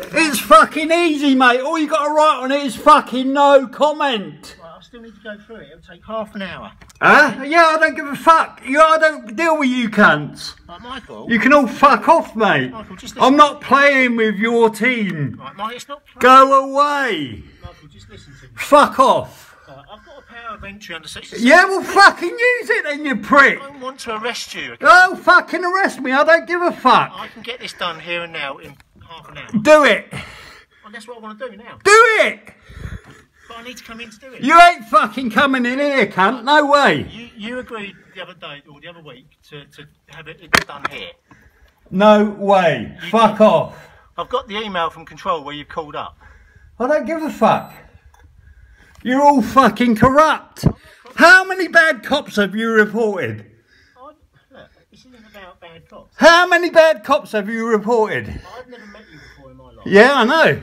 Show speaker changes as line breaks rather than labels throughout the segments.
It's fucking easy, mate. All you got to write on it is fucking no comment.
Right, I still need to go through it. It'll take half an hour.
Huh? Yeah, I don't give a fuck. You, I don't deal with you cunts.
Right, Michael.
You can all fuck off, mate.
Michael, just listen.
I'm not playing with your team.
Right, Mike, it's not.
Go away.
Michael, just listen to me.
Fuck off.
Right, I've got a power of entry under section.
Yeah, well, fucking use it then, you prick.
I don't want to arrest you. okay?
Oh, fucking arrest me. I don't give a fuck.
I can get this done here and now in half an hour.
Do it.
Well, that's what I want to do now.
Do it.
But I need to come in to do it.
You ain't fucking coming in here, cunt. No way.
You, you agreed the other day or the other week to, to have it done here.
No way. Fuck off.
I've got the email from control where you've called up.
I don't give a fuck. You're all fucking corrupt. How many bad cops have you reported?
I, look, this isn't about bad cops.
How many bad cops have you reported?
I've never met you before in my life.
Yeah, I know.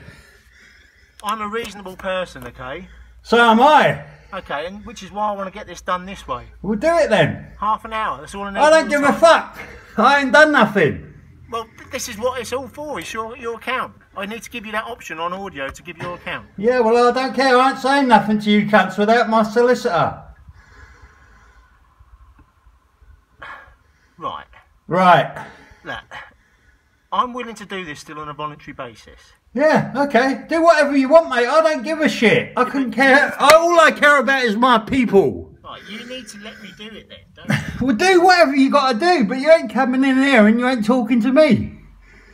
I'm a reasonable person, okay?
So am I.
Okay, and which is why I want to get this done this way.
We'll do it then.
Half an hour. That's all I need.
I don't give a fuck. I ain't done nothing.
Well, this is what it's all for. It's your your account. I need to give you that option on audio to give your account.
Yeah, well, I don't care. I ain't saying nothing to you cunts without my solicitor.
Right. Look, I'm willing to do this still on a voluntary basis.
Yeah, okay. Do whatever you want, mate. I don't give a shit. I couldn't care. All I care about is my people.
Right, you need to let me do it then, don't you?
Well, do whatever you got to do, but you ain't coming in here and you ain't talking to me.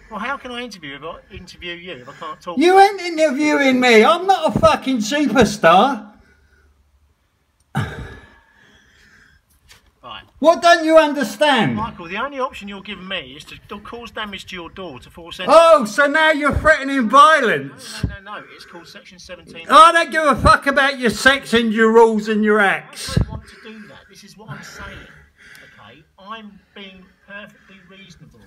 well, how can I interview if I interview you if I can't talk?
You ain't interviewing me. I'm not a fucking superstar.
Right.
What don't you understand?
Michael, the only option you're giving me is to cause damage to your door to force entry.
Oh, so now you're threatening violence.
No, no, no. It's called Section 17.
I don't give a fuck about your sex and your rules and your acts.
I don't want to do that. This is what I'm saying. Okay, I'm being perfectly reasonable.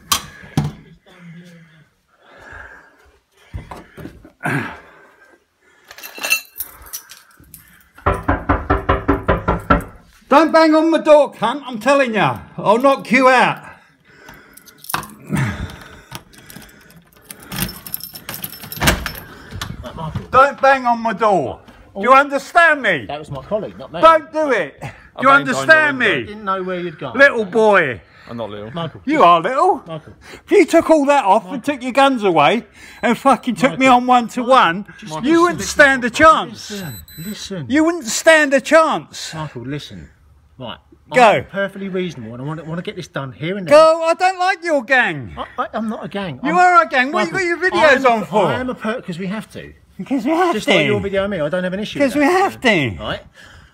Don't bang on my door, cunt. I'm telling you. I'll knock you out. Don't bang on my door. Do you understand me?
that was my colleague, not me.
Don't do it. Do you understand
me?
I didn't know where you'd gone.
Little boy.
I'm not little.
Michael,
You are little.
Michael,
If you took all that off and took your guns away and fucking took me on one to one, you wouldn't stand a chance.
listen, listen.
You wouldn't stand a chance.
Michael, listen. Right.
Go.
I'm perfectly reasonable and I want to, want to get this done here and now.
Go, I don't like your gang.
I, I'm not a gang.
You
I'm,
are a gang. What you got your videos on for?
I am a per because we have to.
Because we have
Just like your video of me, I don't have an issue.
Because we have to.
Right?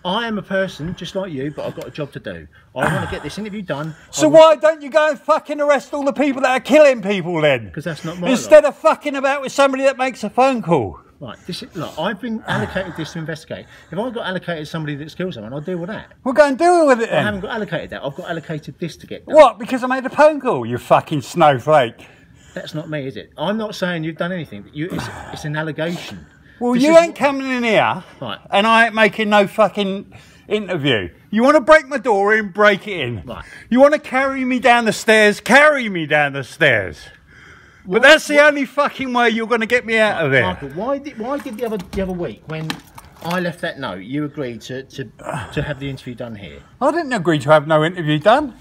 I am a person just like you, but I've got a job to do. I want to get this interview done.
So why don't you go and fucking arrest all the people that are killing people then?
Because that's not my
Instead of fucking about with somebody that makes a phone call.
Right, this is, look, I've been allocated this to investigate. If I got allocated somebody that kills someone, I'll deal with that.
We'll go and deal with it
I haven't got allocated that. I've got allocated this to get done.
What? Because I made a phone call, you fucking snowflake.
That's not me, is it? I'm not saying you've done anything. But you, it's, it's an allegation.
Well,
This
you
is
ain't coming in here,
Right.
and I ain't making no fucking interview. You want to break my door in, break it in.
Right.
You want to carry me down the stairs, carry me down the stairs. But that's the only fucking way you're going to get me out of it.
Michael, why did why did the other the other week when I left that note, you agreed to to, to have the interview done here?
I didn't agree to have no interview done.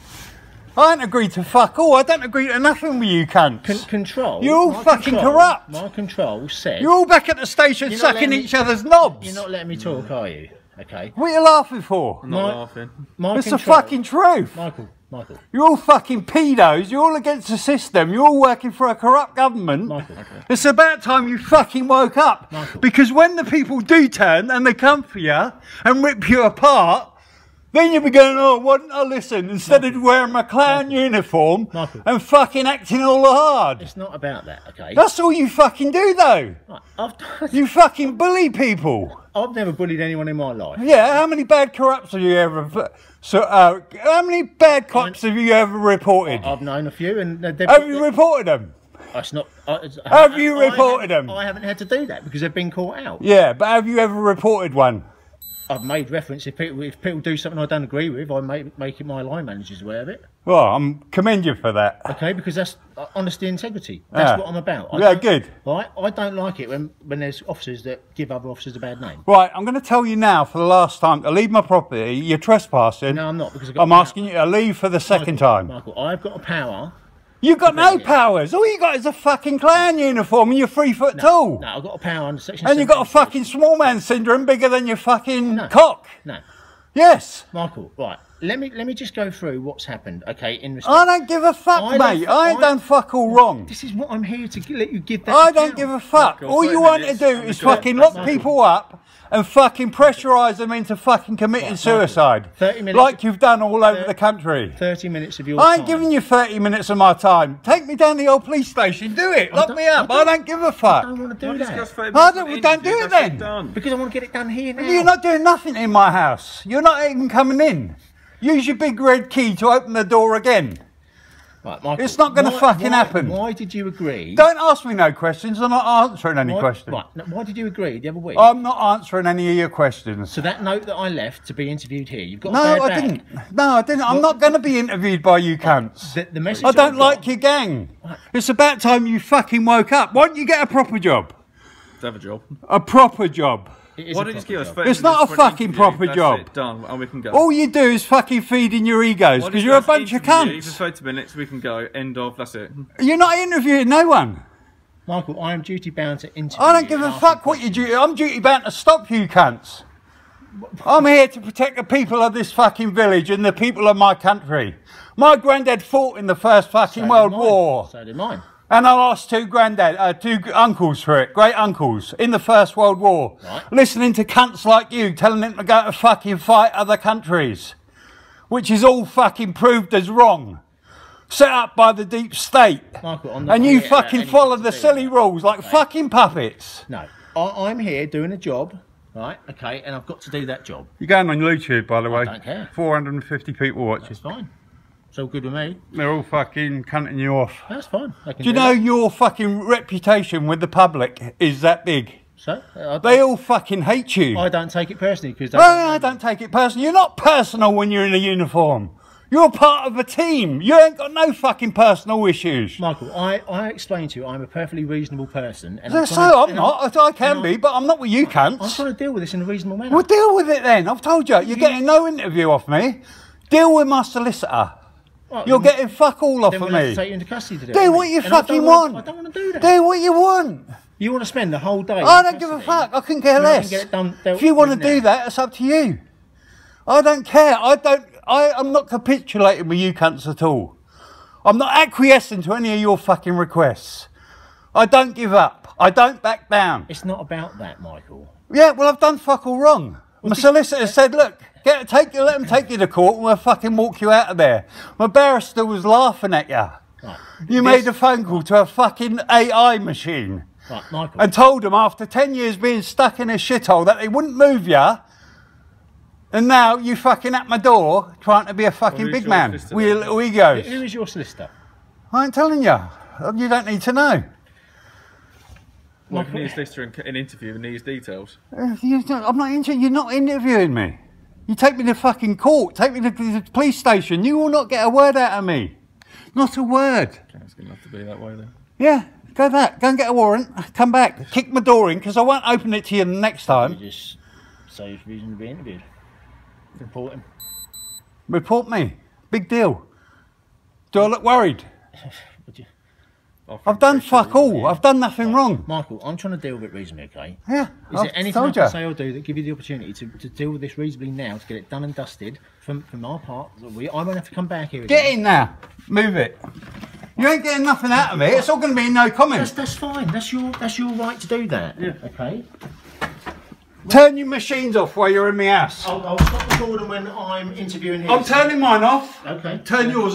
I ain't agreed to fuck all. I don't agree to nothing with you cunts.
Con- control.
You're all fucking
control-
corrupt.
My control said
You're all back at the station sucking
letting me-
each other's knobs.
you're not letting me talk, are you? Okay.
What are you laughing for?
I'm not
My-
laughing.
My
It's the fucking truth.
Michael. Michael.
You're all fucking pedos. You're all against the system. You're all working for a corrupt government.
Michael.
It's about time you fucking woke up.
Michael.
Because when the people do turn and they come for you and rip you apart, then you'll be going, oh, why didn't I listen? Instead of wearing my clown uniform
Michael.
and fucking acting all hard.
It's not about that, okay?
That's all you fucking do, though.
Right, I've,
You fucking bully people.
I've never bullied anyone in my life.
Yeah, how many bad corrupts have you ever? So, uh, how many bad cops have you ever reported?
I've known a few, and they've,
you reported them?
It's not. I,
Have you
I
reported
haven't-
them?
I haven't had to do that because they've been caught out.
Yeah, but have you ever reported one?
I've made reference. If people if people do something I don't agree with, I make make it my line managers aware of it.
Well, I'm commend you for that.
Okay, because that's uh, honesty, and integrity. That's
Yeah.
what I'm about. I
Yeah, good.
Right, I don't like it when when there's officers that give other officers a bad name.
Right, I'm going to tell you now for the last time to leave my property. You're trespassing.
No, I'm not because I've got
I'm asking you to leave for the second
Michael,
time.
Michael, I've got a power.
You've got no powers. All you got is a fucking clown uniform and you're three foot tall.
No, I've got a power under section.
And you've got a fucking small man syndrome bigger than your fucking
No.
cock.
No,
Yes.
Michael. Right, let me let me just go through what's happened. Okay, in respect.
I don't give a fuck,
I don't-
mate. I ain't
I-
done fuck all wrong.
This is what I'm here to let you give that.
I don't
account.
give a fuck.
Michael,
All you
30
want to do is
we're
fucking lock
Michael.
people up and fucking pressurise them into fucking committing
Right,
suicide.
30 minutes-
Like you've done all over
Thir-
the country.
Thirty minutes of your
I ain't
time.
giving you 30 minutes of my time. Take me down the old police station. Do it. Lock me up.
I
I don't give a fuck.
I don't want to do
discuss
that
I don't-
of
don't do it then.
Done.
because I want to get it done here now.
You're not doing nothing in my house. You're not even coming in. Use your big red key to open the door again.
Right, Michael,
It's not gonna fucking
why-
happen.
Why did you agree?
Don't ask me no questions. I'm not answering any
why,
questions.
Right, now, why did you agree the other week?
I'm not answering any of your questions.
so that note that I left to be interviewed here, you've got a
No,
bad
I
back.
didn't. No, I didn't. I'm not going to be interviewed by you cunts.
The, the message
I don't
got-
like your gang. It's about time you fucking woke up. Why don't you get a proper job?
Have a job.
A proper job.
It is
Why don't you just give us
job.
It's not a fucking
interview,
proper
that's
job.
It, done, and we can go.
All you do is fucking feeding your egos because you're a bunch of
interview For
cunts.
30 minutes, we can go. End of. That's it.
You're not interviewing no one.
Michael, I am duty bound to interview.
I don't give a fuck what you do. I'm duty bound to stop you cunts. I'm here to protect the people of this fucking village and the people of my country. My granddad fought in the first fucking
So
World
mine.
War.
So did mine.
And I lost two granddad, uh, two uncles for it, great uncles, in the First World War.
Right.
Listening to cunts like you telling them to go to fucking fight other countries, which is all fucking proved as wrong. Set up by the deep state.
Michael, I'm
And you
here to have
fucking follow the silly
that.
rules like fucking puppets.
No, I, I'm here doing a job, right? Okay, and I've got to do that job.
You're going on YouTube, by the way.
I don't care.
450 people watching.
It's fine. It's all good with me.
They're all fucking cunting you off.
That's fine. I can
Do you know
that.
your fucking reputation with the public is that big?
So uh, I,
They all fucking hate you.
I don't take it personally because
No, I don't take it personal. You're not personal when you're in a uniform. You're part of a team. You ain't got no fucking personal issues.
Michael, I, I explained to you I'm a perfectly reasonable person. And
So,
I'm
so
to-
I'm not. I, I can be, but I'm not with you can't.
I'm
cunts.
trying to deal with this in a reasonable manner.
Well, deal with it then. I've told you. You're getting no interview off me. Deal with my solicitor.
Right,
You're getting fuck all off of
we'll have to
me.
take you into custody to do,
Do
it,
what you
And I
fucking
wanna-
want.
I don't want to do that.
Do what you want.
You want to spend the whole day.
I don't give a fuck. I couldn't care
can
less.
get it done-
if you want to do that, it's up to you. I don't care. I don't. I, I'm not capitulating with you cunts at all. I'm not acquiescing to any of your fucking requests. I don't give up. I don't back down.
It's not about that, Michael.
Yeah, well, I've done fuck all wrong. My solicitor said, "Look, get take you, let them take you to court, and we'll fucking walk you out of there." My barrister was laughing at oh. you.
Right.
You made a phone call to a fucking AI machine
Right, Michael.
and told them after 10 years being stuck in a shithole that they wouldn't move you. And now you fucking at my door trying to be a fucking big man with your little egos.
is your solicitor?
I ain't telling you. You don't need to know.
Well, if you need a solicitor in an interview and needs details.
Uh, you don't- I'm not inter- You're not interviewing me. You take me to fucking court. Take me to the police station. You will not get a word out of me. Not a word.
Okay, it's going to have to be that way then.
Yeah, go back. Go and get a warrant. Come back. Kick my door in because I won't open it to you the next
You
time.
just say it's reason to be interviewed. Report him.
Report me. Big deal. Do I look worried?
Would you?
I've done fuck all. I've done nothing wrong.
Michael, I'm trying to deal with it reasonably, okay?
Yeah,
Is
I've
there anything I
told
can
you.
say or do that give you the opportunity to, to deal with this reasonably now, to get it done and dusted from, from our part? We, I won't have to come back here again.
Get in now. Move it. You ain't getting nothing out of me. It's all going to be no
That's,
comment.
that's fine. That's your that's your right to do that. Yeah. Okay.
Turn your machines off while you're in my house.
I'll, I'll stop recording when I'm interviewing him.
I'm turning mine off.
Okay.
Turn yours off.